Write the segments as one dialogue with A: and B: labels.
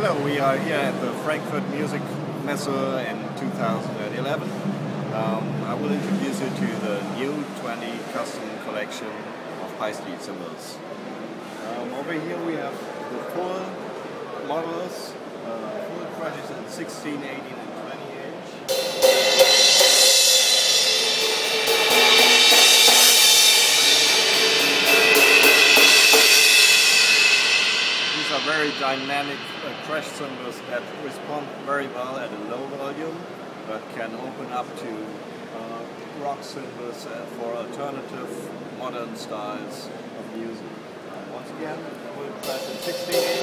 A: Hello, we are here at the Frankfurt Music Messe in 2011. Um, I will introduce you to the new 20 custom collection of high speed cymbals. Um, over here we have the full models, uh, full crashes in 16, 18 and 20 These are very dynamic uh, crash cymbals that respond very well at a low volume, but can open up to uh, rock cymbals uh, for alternative modern styles of music. Once again, we'll press in 16 inch.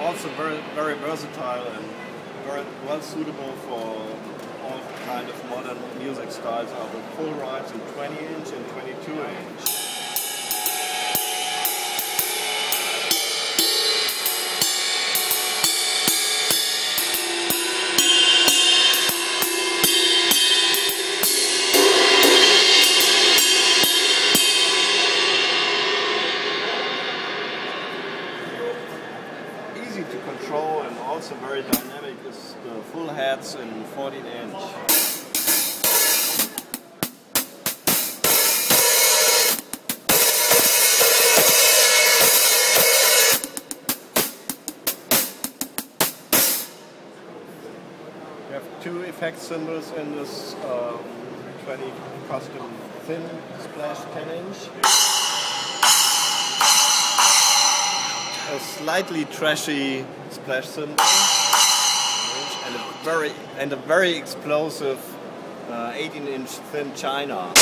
A: Also very, very versatile and well suitable for all kind of modern music styles are the full rides in 20 inch and 22 inch. Easy to control and also very dynamic is the full heads in 14 inch. We have two effect cymbals in this um, 20 custom thin splash 10 inch. Slightly trashy splash cymbal and a very and a very explosive uh, 18 inch thin china.